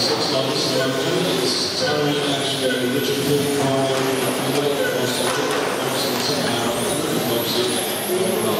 six levels Richard Wood, and Michael and Bob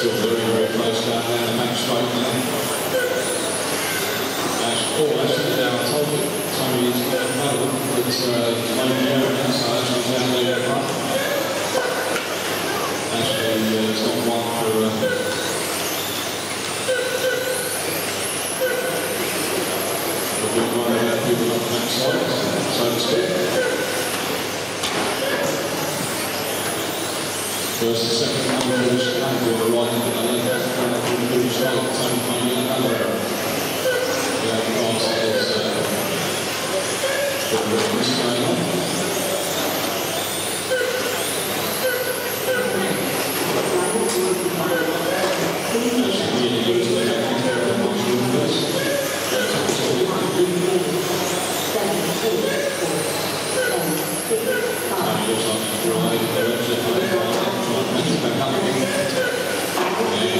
Still very, very close down there. The main straight there. Ash, oh, actually now I Tommy's got another one. It's uh, American, so Ashley's down there uh, has one for... Uh, uh people so. First and second,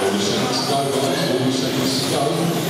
Komisarz Skarbowa, Komisarz Skarbowa.